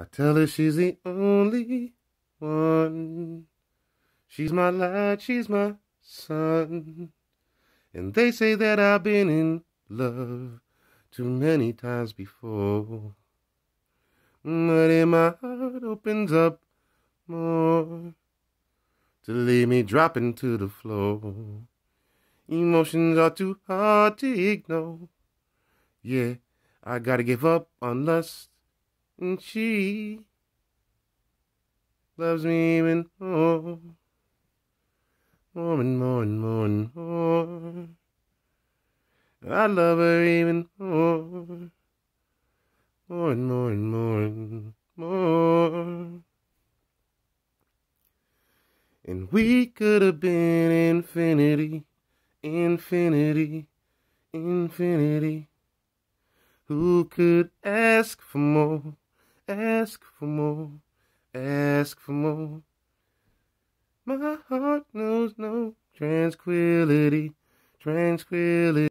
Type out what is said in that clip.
I tell her she's the only one. She's my light, she's my sun. And they say that I've been in love too many times before. But then my heart opens up more to leave me dropping to the floor. Emotions are too hard to ignore. Yeah, I gotta give up on lust, and she loves me even more, more and more and more and more. I love her even more, more and more and more and more. And we could have been infinity, infinity, infinity. Who could ask for more, ask for more, ask for more? My heart knows no tranquility, tranquility.